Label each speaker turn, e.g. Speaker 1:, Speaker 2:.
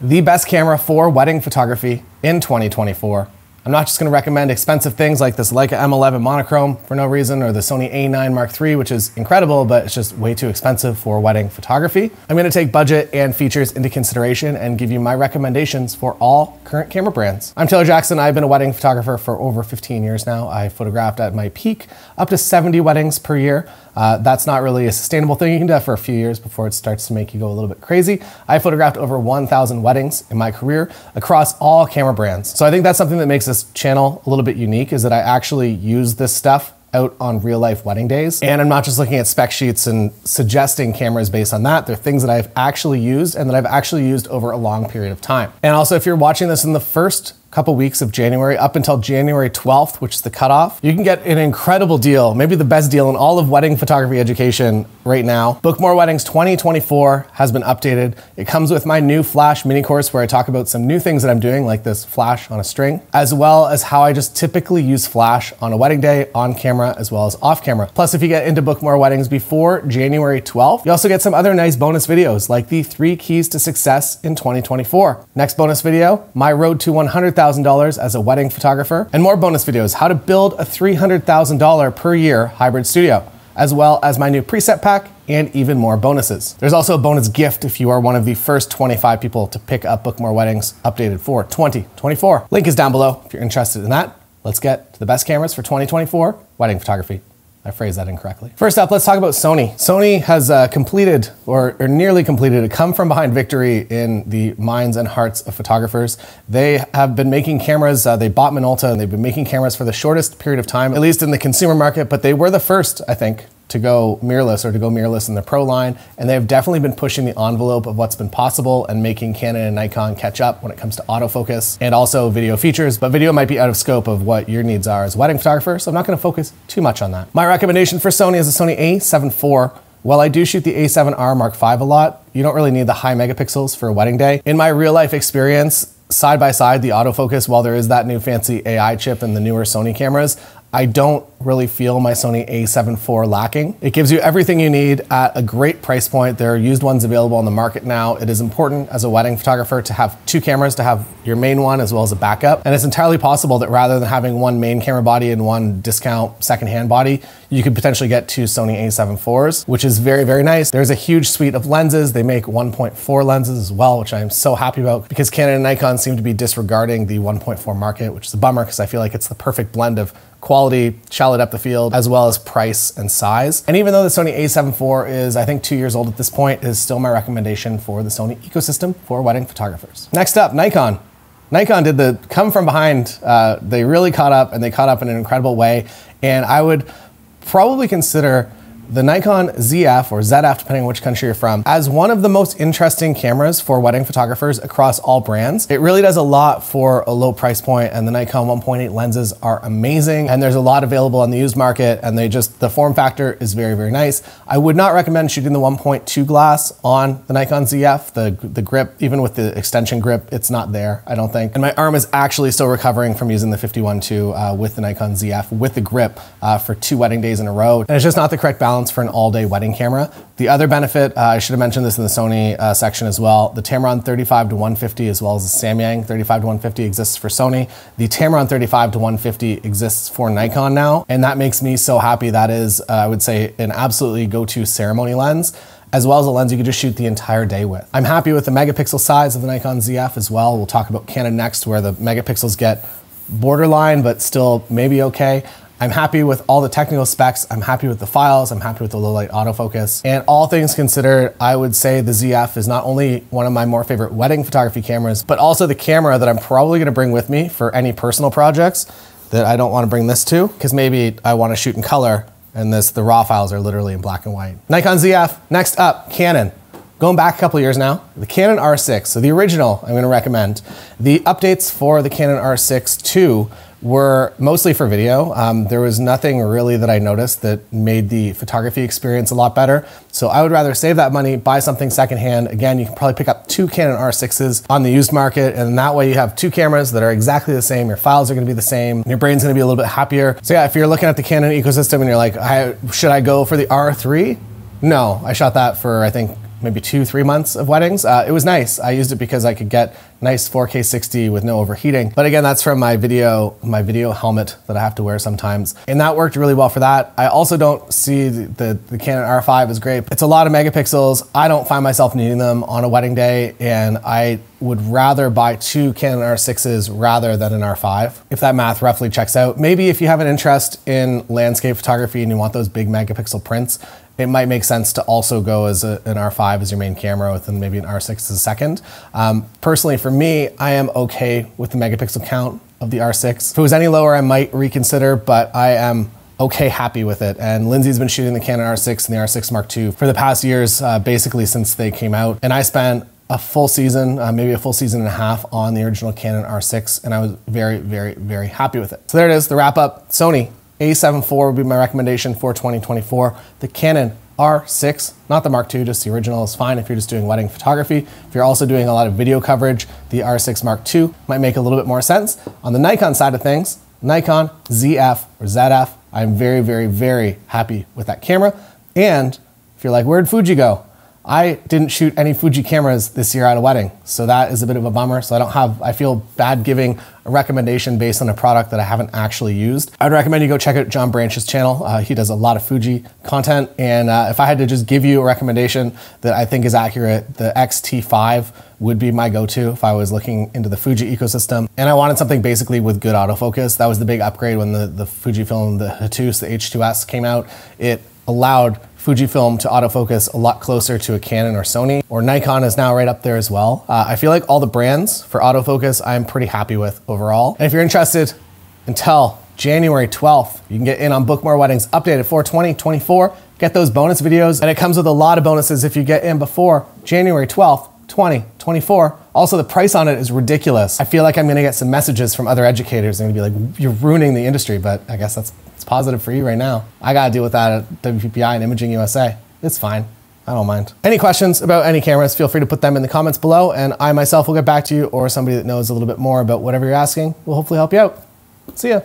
Speaker 1: the best camera for wedding photography in 2024. I'm not just going to recommend expensive things like this Leica M11 monochrome for no reason or the Sony A9 Mark III, which is incredible, but it's just way too expensive for wedding photography. I'm going to take budget and features into consideration and give you my recommendations for all current camera brands. I'm Taylor Jackson. I've been a wedding photographer for over 15 years now. I photographed at my peak up to 70 weddings per year. Uh, that's not really a sustainable thing. You can do that for a few years before it starts to make you go a little bit crazy. I photographed over 1,000 weddings in my career across all camera brands. So I think that's something that makes this channel a little bit unique is that I actually use this stuff out on real life wedding days. And I'm not just looking at spec sheets and suggesting cameras based on that. They're things that I've actually used and that I've actually used over a long period of time. And also, if you're watching this in the first couple weeks of January up until January 12th, which is the cutoff, you can get an incredible deal, maybe the best deal in all of wedding photography education right now. Book More Weddings 2024 has been updated. It comes with my new Flash mini course where I talk about some new things that I'm doing, like this Flash on a string, as well as how I just typically use Flash on a wedding day, on camera, as well as off camera. Plus, if you get into Book More Weddings before January 12th, you also get some other nice bonus videos, like the three keys to success in 2024. Next bonus video, my road to 100,000 $100,000 as a wedding photographer, and more bonus videos how to build a $300,000 per year hybrid studio, as well as my new preset pack and even more bonuses. There's also a bonus gift if you are one of the first 25 people to pick up Book More Weddings updated for 2024. Link is down below if you're interested in that. Let's get to the best cameras for 2024 wedding photography. I phrased that incorrectly. First up, let's talk about Sony. Sony has uh, completed, or, or, nearly completed, a come from behind victory in the minds and hearts of photographers. They have been making cameras, uh, they bought Minolta, and they've been making cameras for the shortest period of time, at least in the consumer market, but they were the first, I think, to go mirrorless or to go mirrorless in the Pro line. And they've definitely been pushing the envelope of what's been possible and making Canon and Nikon catch up when it comes to autofocus and also video features. But video might be out of scope of what your needs are as a wedding photographer, so I'm not gonna focus too much on that. My recommendation for Sony is the Sony a7 IV. While I do shoot the a7R Mark V a lot, you don't really need the high megapixels for a wedding day. In my real life experience, side by side, the autofocus, while there is that new fancy AI chip in the newer Sony cameras, I don't really feel my Sony a7 IV lacking. It gives you everything you need at a great price point. There are used ones available on the market now. It is important as a wedding photographer to have two cameras, to have your main one as well as a backup. And it's entirely possible that rather than having one main camera body and one discount secondhand body, you could potentially get two Sony a7 IVs, which is very, very nice. There's a huge suite of lenses. They make 1.4 lenses as well, which I am so happy about because Canon and Nikon seem to be disregarding the 1.4 market, which is a bummer because I feel like it's the perfect blend of quality, shallow depth of field, as well as price and size. And even though the Sony a7 IV is, I think, two years old at this point, is still my recommendation for the Sony ecosystem for wedding photographers. Next up, Nikon. Nikon did the come from behind. Uh, they really caught up and they caught up in an incredible way. And I would probably consider the Nikon ZF or ZF, depending on which country you're from, as one of the most interesting cameras for wedding photographers across all brands. It really does a lot for a low price point, and the Nikon 1.8 lenses are amazing. And there's a lot available on the used market, and they just, the form factor is very, very nice. I would not recommend shooting the 1.2 glass on the Nikon ZF. The, the grip, even with the extension grip, it's not there, I don't think. And my arm is actually still recovering from using the 51.2 uh, with the Nikon ZF with the grip uh, for two wedding days in a row. And it's just not the correct balance balance for an all-day wedding camera. The other benefit, uh, I should have mentioned this in the Sony uh, section as well, the Tamron 35 to 150 as well as the Samyang 35 to 150 exists for Sony. The Tamron 35 to 150 exists for Nikon now, and that makes me so happy. That is, uh, I would say, an absolutely go-to ceremony lens as well as a lens you could just shoot the entire day with. I'm happy with the megapixel size of the Nikon ZF as well. We'll talk about Canon next where the megapixels get borderline, but still maybe okay. I'm happy with all the technical specs. I'm happy with the files. I'm happy with the low light autofocus. And all things considered, I would say the ZF is not only one of my more favorite wedding photography cameras, but also the camera that I'm probably gonna bring with me for any personal projects that I don't wanna bring this to, because maybe I wanna shoot in color and this the raw files are literally in black and white. Nikon ZF, next up, Canon. Going back a couple years now, the Canon R6, so the original I'm gonna recommend. The updates for the Canon R6 II were mostly for video. Um, there was nothing really that I noticed that made the photography experience a lot better. So I would rather save that money, buy something secondhand. Again, you can probably pick up two Canon R6s on the used market, and that way you have two cameras that are exactly the same. Your files are gonna be the same. Your brain's gonna be a little bit happier. So yeah, if you're looking at the Canon ecosystem and you're like, should I go for the R3? No, I shot that for, I think, maybe two, three months of weddings. Uh, it was nice. I used it because I could get nice 4K 60 with no overheating. But again, that's from my video, my video helmet that I have to wear sometimes. And that worked really well for that. I also don't see the, the, the Canon R5 is great. It's a lot of megapixels. I don't find myself needing them on a wedding day. And I would rather buy two Canon R6s rather than an R5. If that math roughly checks out. Maybe if you have an interest in landscape photography and you want those big megapixel prints, it might make sense to also go as a, an R5 as your main camera with maybe an R6 as a second. Um, personally, for me, I am okay with the megapixel count of the R6. If it was any lower, I might reconsider, but I am okay happy with it. And Lindsay's been shooting the Canon R6 and the R6 Mark II for the past years, uh, basically since they came out. And I spent a full season, uh, maybe a full season and a half on the original Canon R6, and I was very, very, very happy with it. So there it is, the wrap up. Sony A7 IV would be my recommendation for 2024. The Canon R6, not the Mark II, just the original is fine if you're just doing wedding photography. If you're also doing a lot of video coverage, the R6 Mark II might make a little bit more sense. On the Nikon side of things, Nikon ZF or ZF, I'm very, very, very happy with that camera. And if you're like, where'd Fuji go? I didn't shoot any Fuji cameras this year at a wedding, so that is a bit of a bummer. So I don't have, I feel bad giving a recommendation based on a product that I haven't actually used. I'd recommend you go check out John Branch's channel. Uh, he does a lot of Fuji content, and uh, if I had to just give you a recommendation that I think is accurate, the X-T5 would be my go-to if I was looking into the Fuji ecosystem. And I wanted something basically with good autofocus. That was the big upgrade when the, the Fujifilm, the Hatus, the H2S came out. It allowed Fujifilm to autofocus a lot closer to a Canon or Sony, or Nikon is now right up there as well. Uh, I feel like all the brands for autofocus I'm pretty happy with overall. And if you're interested, until January 12th, you can get in on Book More Weddings updated for 2024. Get those bonus videos, and it comes with a lot of bonuses if you get in before January 12th, 2024. Also, the price on it is ridiculous. I feel like I'm gonna get some messages from other educators. Gonna be like, you're ruining the industry, but I guess that's it's positive for you right now. I gotta deal with that at WPPI and Imaging USA. It's fine. I don't mind. Any questions about any cameras, feel free to put them in the comments below, and I myself will get back to you or somebody that knows a little bit more about whatever you're asking will hopefully help you out. See ya.